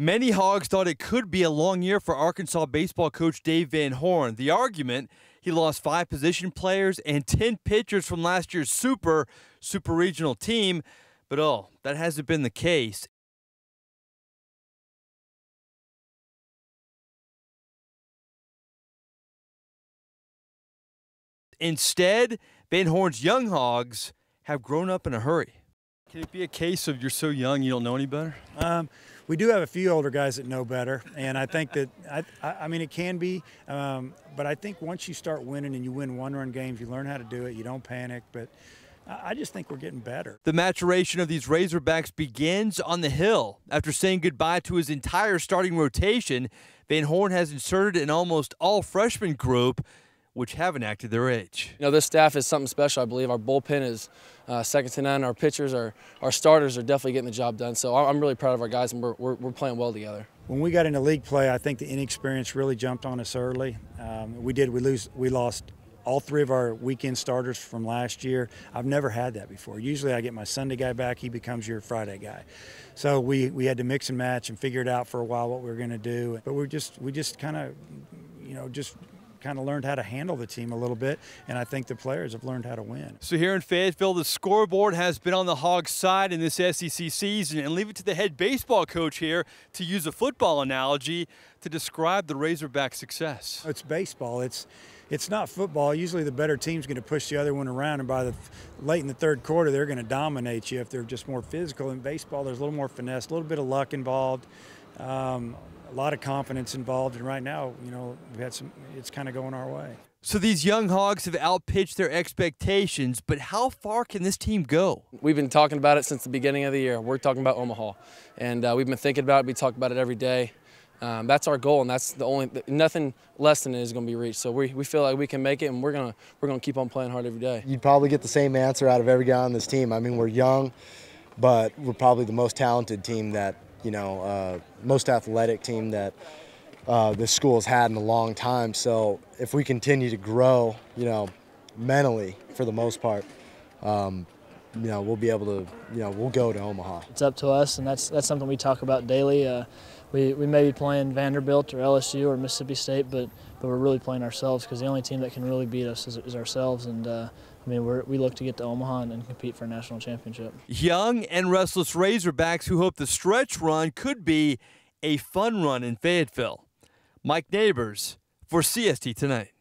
Many Hogs thought it could be a long year for Arkansas baseball coach Dave Van Horn. The argument he lost five position players and 10 pitchers from last year's super, super regional team. But oh, that hasn't been the case. Instead, Van Horn's young hogs have grown up in a hurry. Can it be a case of you're so young you don't know any better? Um, we do have a few older guys that know better, and I think that I, I mean it can be, um, but I think once you start winning and you win one-run games, you learn how to do it. You don't panic, but I just think we're getting better. The maturation of these Razorbacks begins on the hill. After saying goodbye to his entire starting rotation, Van Horn has inserted an almost all freshman group which haven't acted their age. You know, this staff is something special, I believe. Our bullpen is uh, second to none. Our pitchers, are, our starters are definitely getting the job done. So I'm really proud of our guys, and we're, we're, we're playing well together. When we got into league play, I think the inexperience really jumped on us early. Um, we did. We lose. We lost all three of our weekend starters from last year. I've never had that before. Usually I get my Sunday guy back, he becomes your Friday guy. So we, we had to mix and match and figure it out for a while what we were going to do. But we just we just kind of you know just kind of learned how to handle the team a little bit, and I think the players have learned how to win. So here in Fayetteville, the scoreboard has been on the Hogs' side in this SEC season, and leave it to the head baseball coach here to use a football analogy to describe the Razorback success. It's baseball. It's it's not football. Usually, the better team's going to push the other one around, and by the late in the third quarter, they're going to dominate you if they're just more physical. In baseball, there's a little more finesse, a little bit of luck involved. Um, a lot of confidence involved, and right now, you know, we had some. It's kind of going our way. So these young hogs have outpitched their expectations, but how far can this team go? We've been talking about it since the beginning of the year. We're talking about Omaha, and uh, we've been thinking about it. We talk about it every day. Um, that's our goal, and that's the only nothing less than it is going to be reached. So we, we feel like we can make it, and we're gonna we're gonna keep on playing hard every day. You'd probably get the same answer out of every guy on this team. I mean, we're young, but we're probably the most talented team that you know, uh, most athletic team that uh, this school's had in a long time. So if we continue to grow, you know, mentally for the most part, um, you know, we'll be able to, you know, we'll go to Omaha. It's up to us, and that's that's something we talk about daily. Uh, we, we may be playing Vanderbilt or LSU or Mississippi State, but but we're really playing ourselves because the only team that can really beat us is, is ourselves. And uh, I mean, we we look to get to Omaha and, and compete for a national championship. Young and restless Razorbacks who hope the stretch run could be a fun run in Fayetteville. Mike Neighbors for CST tonight.